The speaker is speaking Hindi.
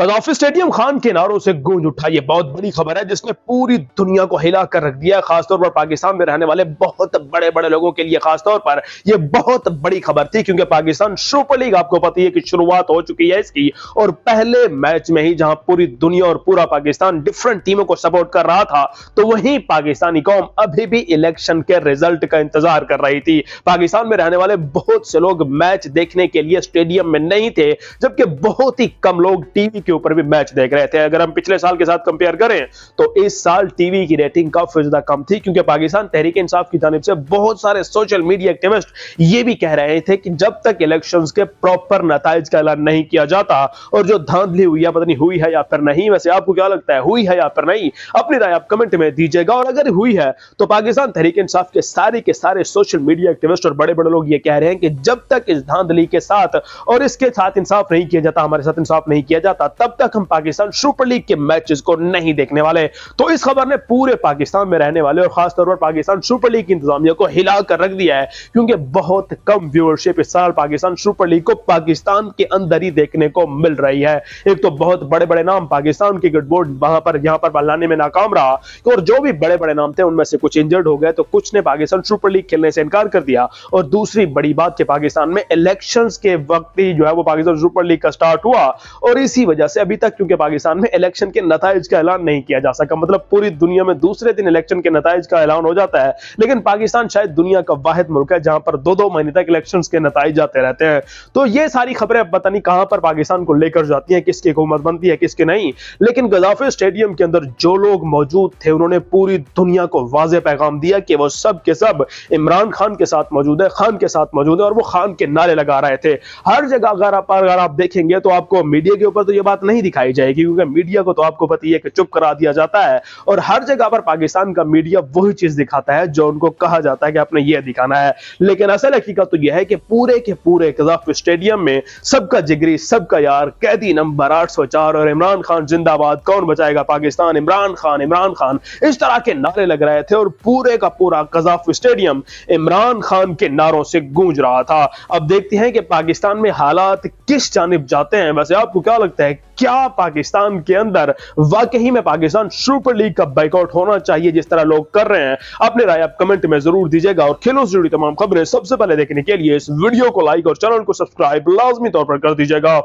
कदाफी स्टेडियम खान के नारों से गूंज उठा ये बहुत बड़ी खबर है जिसने पूरी दुनिया को हिला कर रख दिया खासतौर पर पाकिस्तान में रहने वाले बहुत बड़े बड़े लोगों के लिए खासतौर पर यह बहुत बड़ी खबर थी, क्योंकि पाकिस्तान सुपर लीग, आपको पता है कि शुरुआत हो चुकी है इसकी, और पहले मैच में ही जहाँ पूरी दुनिया और पूरा पाकिस्तान डिफरेंट टीमों को सपोर्ट कर रहा था तो वहीं पाकिस्तानी कौम अभी भी इलेक्शन के रिज़ल्ट का इंतज़ार कर रही थी। पाकिस्तान में रहने वाले बहुत से लोग मैच देखने के लिए स्टेडियम में नहीं थे, जबकि बहुत ही कम लोग टीवी के ऊपर भी मैच देख रहे थे। अगर हम पिछले साल के साथ कंपेयर करें तो इस साल टीवी की रेटिंग काफ़ी ज़्यादा कम थी, क्योंकि पाकिस्तान तहरीक इंसाफ की जानब से बहुत सारे सोशल मीडिया एक्टिविस्ट ये भी कह रहे थे कि जब तक इलेक्शन के प्रॉपर नतज का ऐलान नहीं किया जाता, और जो धांधली हुई है पता नहीं हुई है या फिर नहीं, वैसे आपको क्या लगता है, हुई है या फिर नहीं, अपनी राय आप कमेंट में दीजिएगा। और अगर हुई है तो पाकिस्तान तहरीक इंसाफ के सारे के सारे सोशल मीडिया एक्टिविस्ट और बड़े बड़े लोग ये कह रहे हैं कि जब तक इस धांधली के साथ और इसके साथ इंसाफ नहीं किया जाता, हमारे साथ इंसाफ नहीं किया जाता तब तक हम पाकिस्तान सुपर लीग के मैचेस को नहीं देखने वाले। तो इस खबर ने पूरे पाकिस्तान में रहने वाले और खासतौर पर पाकिस्तान सुपर लीग की इंतजामिया को हिला कर रख दिया है, क्योंकि बहुत कम व्यूअरशिप इस साल पाकिस्तान सुपर लीग को पाकिस्तान के अंदर ही देखने को मिल रही है। एक तो बहुत बड़े बड़े नाम पाकिस्तान क्रिकेट बोर्ड वहाँ पर, यहाँ पर लाने में नाकाम रहा, और जो भी बड़े बड़े नाम थे, उनमें से कुछ इंजर्ड हो गए तो कुछ ने पाकिस्तान सुपर लीग खेलने से इनकार कर दिया। और दूसरी बड़ी बात कि पाकिस्तान में इलेक्शंस के वक्त ही जो है, वो पाकिस्तान सुपर लीग का स्टार्ट हुआ, और इसी वजह से अभी तक, क्योंकि पाकिस्तान में इलेक्शन के नतज का ऐलान नहीं किया जा सका। मतलब पूरी दुनिया में दूसरे दिन इलेक्शन के नतज का ऐलान हो जाता है, लेकिन पाकिस्तान शायद दुनिया का वाहिद मुल्क है, जहाँ पर दो दो महीने तक इलेक्शन के नतज जाते रहते हैं। तो ये सारी खबरें पता नहीं कहाँ पर पाकिस्तान को लेकर जाती है, किसकी हुकूमत बनती है, किसकी नहीं। लेकिन गजाफे स्टेडियम के अंदर जो लोग मौजूद थे, उन्होंने पूरी दुनिया को वाजे पैगाम दिया कि वो सब के सब इमरान खान के साथ मौजूद है, खान के साथ मौजूद है और वो खान के नारे लगा रहे थे। हर जगह अगर आप देखेंगे तो आपको मीडिया के ऊपर तो ये बात नहीं दिखाई जाएगी, क्योंकि मीडिया को तो आपको पता है कि चुप करा दिया जाता है। और हर जगह पर पाकिस्तान का मीडिया वही चीज़ दिखाता है, जो उनको कहा जाता है कि आपने ये दिखाना है। लेकिन असल हकीकत तो यह है कि पूरे के पूरे कजाफ स्टेडियम में सबका जिगरी, सबका यार, कैदी नंबर 804 और इमरान खान जिंदाबाद। कौन बचाएगा पाकिस्तान? इमरान खान इमरान खान। इस तरह के नारे लग रहे थे और पूरे का पूरा कजाफ स्टेडियम इमरान खान के नारों से गूंज रहा था। अब देखते हैं कि पाकिस्तान में हालात किस जानब जाते हैं। वैसे आपको क्या लगता है क्या पाकिस्तान के अंदर वाकई में पाकिस्तान सुपर लीग का बैकआउट होना चाहिए जिस तरह लोग कर रहे हैं? अपने राय आप कमेंट में ज़रूर दीजिएगा और खेलों से जुड़ी तमाम खबरें सबसे पहले देखने के लिए इस वीडियो को लाइक और चैनल को सब्सक्राइब लाजमी तौर पर कर दीजिएगा।